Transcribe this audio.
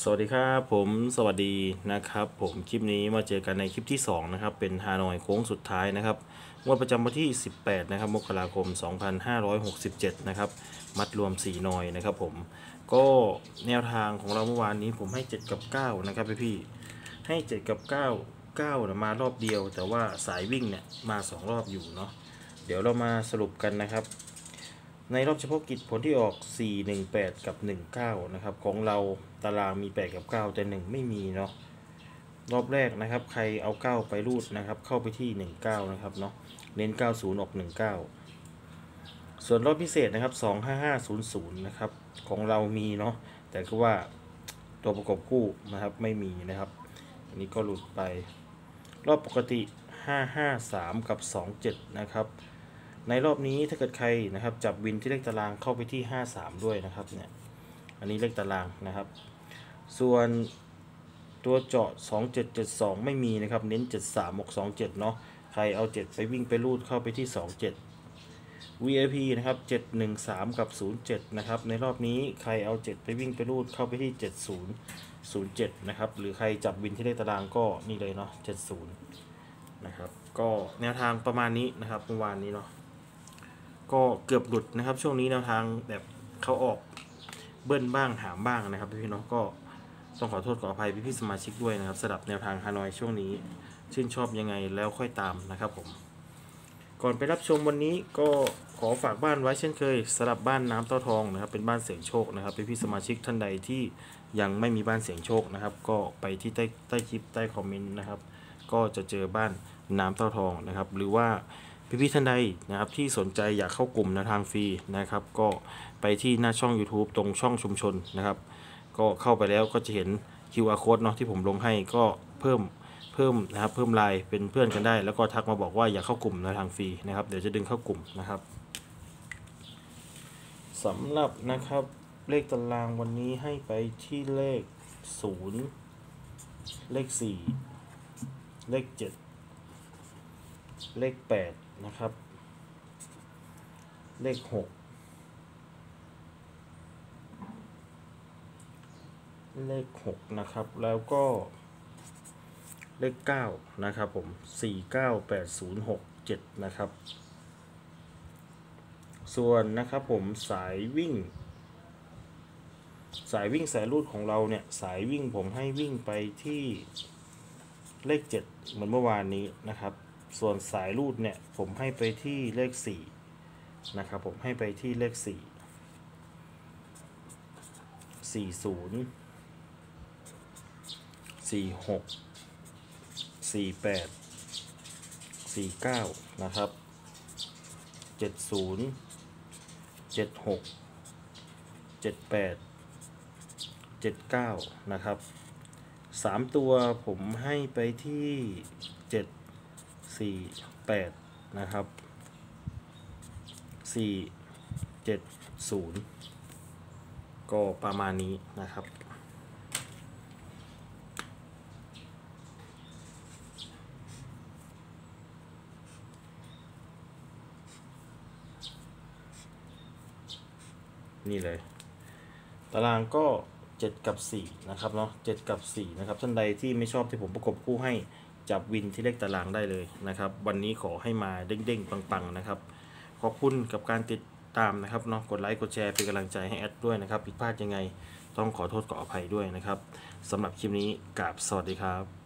สวัสดีครับผมสวัสดีนะครับ ผมคลิปนี้มาเจอกันในคลิปที่ 2 นะครับ เป็นฮานอยโค้งสุดท้ายนะครับงวดประจำวันที่ 18 นะครับมกราคม 2567 นะครับ มัดรวม 4 นอยนะครับผมก็แนวทางของเราเมื่อวานนี้ผมให้ 7 กับ 9 นะครับพี่พี่ให้ 7 กับ 9 9นะมารอบเดียว แต่ว่าสายวิ่งเนี่ยมา 2 รอบอยู่เนาะเดี๋ยวเรามาสรุปกันนะครับ ในรอบเฉพาะกิจผลที่ออก 4 1 8 กับ 19 นะครับ ของเราตารางมี 8 กับ 9 แต่ 1 ไม่มีเนาะรอบแรกนะครับ ใครเอา 9 ไปรูดนะครับ เข้าไปที่ 19 นะครับเนาะเน้น 90 ออก 19 ส่วนรอบพิเศษนะครับ 25500 นะครับ ของเรามีเนาะแต่ก็ว่าตัวประกบคู่นะครับไม่มีนะครับ อันนี้ก็หลุดไป รอบปกติ 553 กับ 27 นะครับ ในรอบนี้ถ้าเกิดใครนะครับจับวินที่เลขตารางเข้าไปที่ 53 ด้วยนะครับเนี่ยอันนี้เลขตารางนะครับ ส่วนตัวเจาะ 2772 ไม่มีนะครับ เน้น 73 6 27 เนาะใครเอา 7 ไปวิ่งไปรูดเข้าไปที่ 27 VIP นะครับ 713 กับ 07 นะครับ ในรอบนี้ใครเอา 7 ไปวิ่งไปรูดเข้าไปที่ 70 07 นะครับ หรือใครจับวินที่เลขตารางก็นี่เลยเนาะ70 นะครับ ก็แนวทางประมาณนี้นะครับเมื่อวานนี้เนาะ ก็เกือบหลุดนะครับ ช่วงนี้แนวทางแบบเขาออกเบิ้ลบ้างหามบ้างนะครับพี่ๆเนาะก็ต้องขอโทษขออภัยพี่ๆสมาชิกด้วยนะครับสำหรับแนวทางฮานอยช่วงนี้ ชื่นชอบยังไงแล้วค่อยตามนะครับผม ก่อนไปรับชมวันนี้ก็ขอฝากบ้านไว้เช่นเคยสำหรับบ้านน้ำเต้าทองนะครับ เป็นบ้านเสียงโชคนะครับพี่ๆสมาชิกท่านใดที่ยังไม่มีบ้านเสียงโชคนะครับ ก็ไปที่ใต้ใต้คลิปใต้คอมเมนต์นะครับ ก็จะเจอบ้านน้ำเต้าทองนะครับ หรือว่า พี่ๆท่านใดนะครับที่สนใจอยากเข้ากลุ่มนวทางฟรีนะครับ ก็ไปที่หน้าช่อง YouTube ตรงช่องชุมชนนะครับ ก็เข้าไปแล้วก็จะเห็น QR code เนาะที่ผมลงให้ก็เพิ่มเพิ่มนะครับเพิ่มไลน์เป็นเพื่อนกันได้ แล้วก็ทักมาบอกว่าอยากเข้ากลุ่มนวทางฟรีนะครับเดี๋ยวจะดึงเข้ากลุ่มนะครับสำหรับนะครับเลขตารางวันนี้ให้ไปที่เลข 0 เลข 4 เลข 7 เลขแปด นะครับ เลขหกเลขหกนะครับ แล้วก็เลขเก้านะครับผมสี่เก้าแปดศูนย์หกเจ็ดนะครับ ส่วนนะครับผมสายวิ่ง สายวิ่งสายรูดของเราเนี่ย สายวิ่งผมให้วิ่งไปที่เลขเจ็ดเหมือนเมื่อวานนี้นะครับ ส่วนสายรูดเนี่ยผมให้ไปที่เลขสี่นะครับ ผมให้ไปที่เลขสี่สี่ศูนย์สี่หกสี่แปดสี่เก้านะครับเจ็ดศูนย์เจ็ดหกเจ็ดแปดเจ็ดเก้านะครับสามตัวผมให้ไปที่เจ็ด สี่แปดนะครับสี่เจ็ดศูนย์ก็ประมาณนี้นะครับนี่เลย ตารางก็ 7 กับ 4 นะครับเนาะ7กับ 4 นะครับ ท่านใดที่ไม่ชอบที่ผมประกบคู่ให้ จับวินที่เลขตารางได้เลยนะครับ วันนี้ขอให้มาเด้งๆ ปังๆนะครับ ขอบคุณกับการติดตามนะครับเนาะกดไลค์กดแชร์เป็นกำลังใจให้แอดด้วยนะครับผิดพลาดยังไงต้องขอโทษขออภัยด้วยนะครับสำหรับคลิปนี้กราบสวัสดีครับ